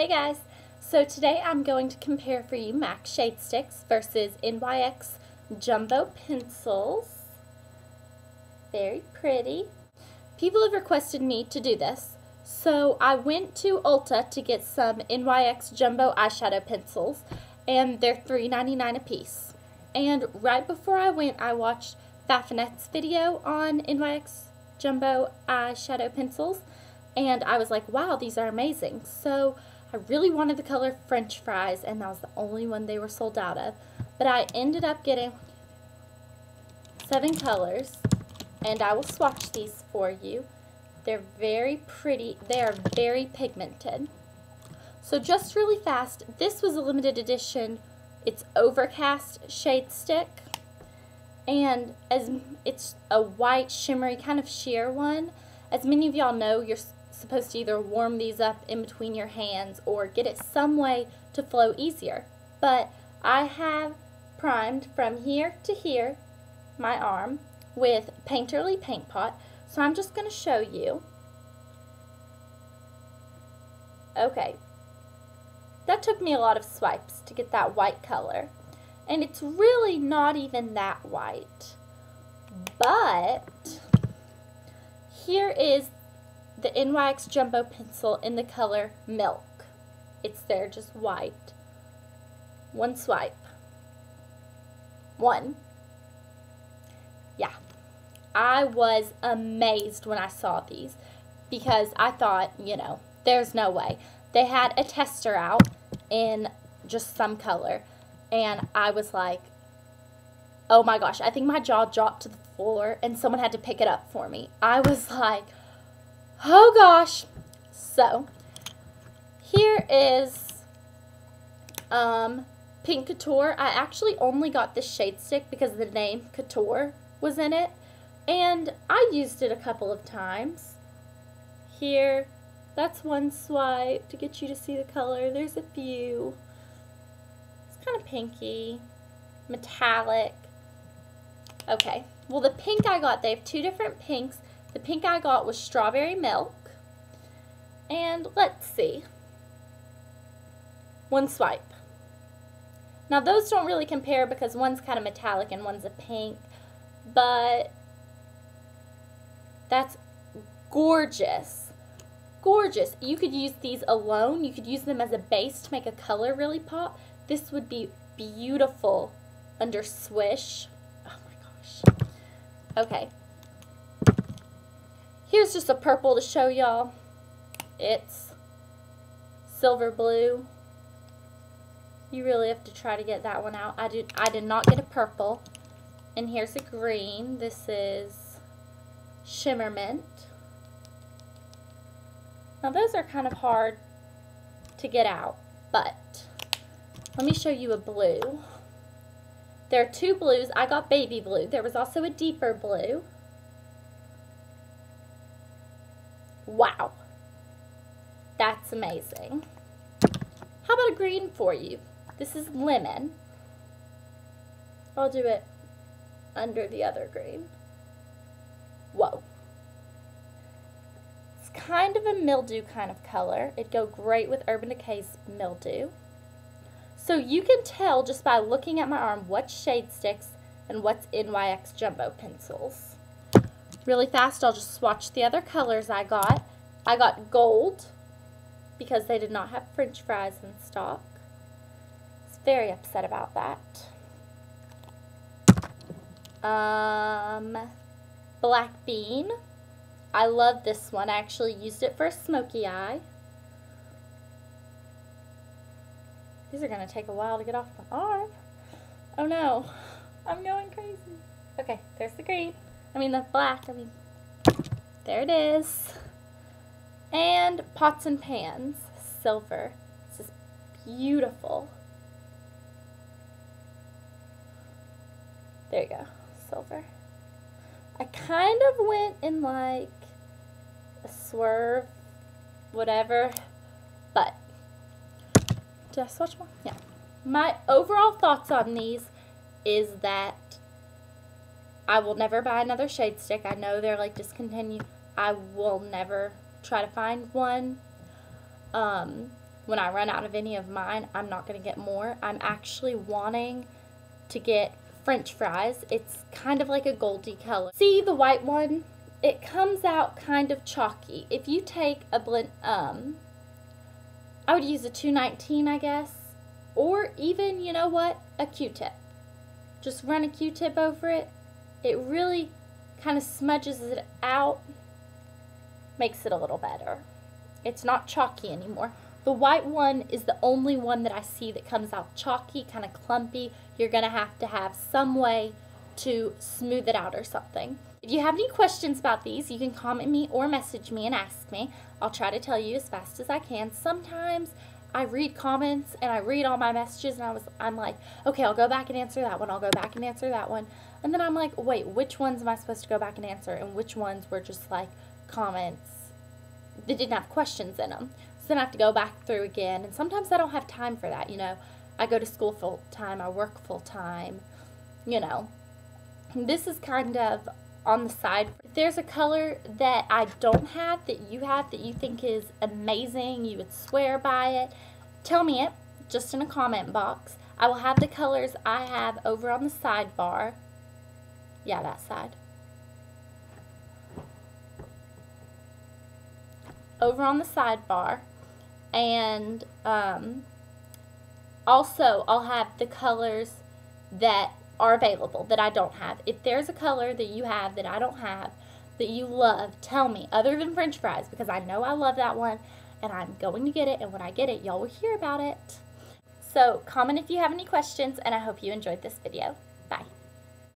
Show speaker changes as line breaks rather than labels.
Hey guys, so today I'm going to compare for you MAC Shade Sticks versus NYX Jumbo Pencils. Very pretty. People have requested me to do this, so I went to Ulta to get some NYX Jumbo eyeshadow pencils, and they're $3.99 a piece. And right before I went, I watched Fafinette's video on NYX Jumbo eyeshadow pencils, and I was like, wow, these are amazing. So I really wanted the color French fries, and that was the only one they were sold out of. But I ended up getting seven colors, and I will swatch these for you. They're very pretty. They are very pigmented. So just really fast, this was a limited edition. It's Overcast Shade Stick. And as it's a white, shimmery, kind of sheer one. As many of y'all know, you're supposed to either warm these up in between your hands or get it some way to flow easier. But I have primed from here to here my arm with Painterly Paint Pot. So I'm just going to show you. Okay. That took me a lot of swipes to get that white color. And it's really not even that white. But here is the NYX Jumbo Pencil in the color Milk. It's there just white. One swipe. One. Yeah. I was amazed when I saw these because I thought, you know, there's no way. They had a tester out in just some color and I was like, oh my gosh, I think my jaw dropped to the floor and someone had to pick it up for me. I was like, Oh gosh. So, here is um, Pink Couture. I actually only got this shade stick because the name Couture was in it. And I used it a couple of times. Here, that's one swipe to get you to see the color. There's a few. It's kind of pinky, metallic. Okay, well the pink I got, they have two different pinks. The pink I got was strawberry milk. And let's see. One swipe. Now those don't really compare because one's kind of metallic and one's a pink. But that's gorgeous. Gorgeous. You could use these alone. You could use them as a base to make a color really pop. This would be beautiful under swish. Oh my gosh. Okay, Here's just a purple to show y'all. It's silver blue. You really have to try to get that one out. I did, I did not get a purple. And here's a green. This is Shimmer Mint. Now those are kind of hard to get out, but let me show you a blue. There are two blues. I got baby blue. There was also a deeper blue. Wow. That's amazing. How about a green for you? This is lemon. I'll do it under the other green. Whoa. It's kind of a mildew kind of color. It'd go great with Urban Decay's mildew. So you can tell just by looking at my arm what shade sticks and what's NYX Jumbo pencils. Really fast, I'll just swatch the other colors I got. I got gold because they did not have french fries in stock. I was very upset about that. Um, black bean. I love this one. I actually used it for a smoky eye. These are going to take a while to get off my arm. Oh no. I'm going crazy. Okay, there's the green. I mean the black. I mean, there it is. And pots and pans, silver. This is beautiful. There you go, silver. I kind of went in like a swerve, whatever, but did I swatch? Yeah. My overall thoughts on these is that I will never buy another shade stick. I know they're like discontinued. I will never try to find one. Um, when I run out of any of mine, I'm not going to get more. I'm actually wanting to get french fries. It's kind of like a goldy color. See the white one? It comes out kind of chalky. If you take a blend, um, I would use a 219, I guess, or even, you know what, a Q-tip. Just run a Q-tip over it. It really kind of smudges it out, makes it a little better. It's not chalky anymore. The white one is the only one that I see that comes out chalky, kind of clumpy. You're going to have to have some way to smooth it out or something. If you have any questions about these, you can comment me or message me and ask me. I'll try to tell you as fast as I can. Sometimes I read comments and I read all my messages and I was I'm like, okay, I'll go back and answer that one. I'll go back and answer that one. And then I'm like, wait, which ones am I supposed to go back and answer and which ones were just like comments that didn't have questions in them So then I have to go back through again. And sometimes I don't have time for that. You know, I go to school full time, I work full time, you know. This is kind of on the side. If there's a color that I don't have that you have that you think is amazing, you would swear by it, tell me it just in a comment box. I will have the colors I have over on the sidebar. Yeah, that side. Over on the sidebar and um, also I'll have the colors that are available that I don't have. If there's a color that you have that I don't have that you love, tell me other than french fries because I know I love that one and I'm going to get it and when I get it y'all will hear about it. So comment if you have any questions and I hope you enjoyed this video. Bye.